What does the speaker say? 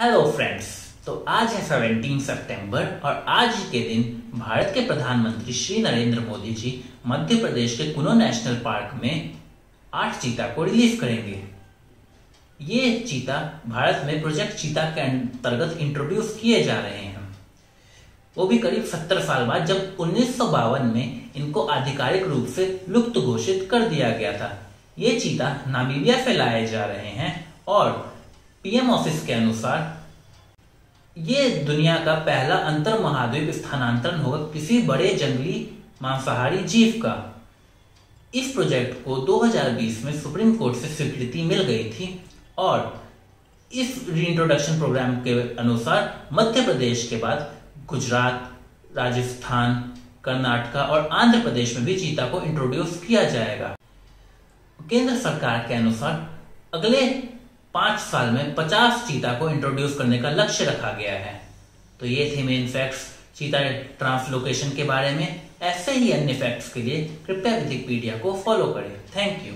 Hello friends तो आज है 17 सितंबर और आज के दिन भारत के प्रधानमंत्री श्री नरेंद्र मोदी जी मध्य प्रदेश के कुनो नेशनल पार्क में आठ चीता को रिलीज़ करेंगे। ये चीता भारत में प्रोजेक्ट चीता के अंतर्गत इंट्रोड्यूस किए जा रहे हैं। वो भी करीब 70 साल बाद जब उन्नीस सौ बावन में इनको आधिकारिक रूप से लुप्त घोषित कर दिया गया था। ये चीता नामीबिया से लाए जा रहे हैं और पीएम ऑफ़िस के अनुसार, ये दुनिया का पहला अंतर महाद्वीप स्थानांतरण होगा किसी बड़े जंगली मांसाहारी जीव का। इस प्रोजेक्ट को 2020 में सुप्रीम कोर्ट से स्वीकृति मिल गई थी और इस रीइंट्रोडक्शन प्रोग्राम के अनुसार मध्य प्रदेश के बाद गुजरात, राजस्थान, कर्नाटका और आंध्र प्रदेश में भी चीता को इंट्रोड्यूस किया जाएगा। केंद्र सरकार के अनुसार अगले पाँच साल में पचास चीता को इंट्रोड्यूस करने का लक्ष्य रखा गया है। तो ये थे मेन फैक्ट्स चीता ट्रांसलोकेशन के बारे में। ऐसे ही अन्य फैक्ट्स के लिए कृपया विकिपीडिया को फॉलो करें। Thank you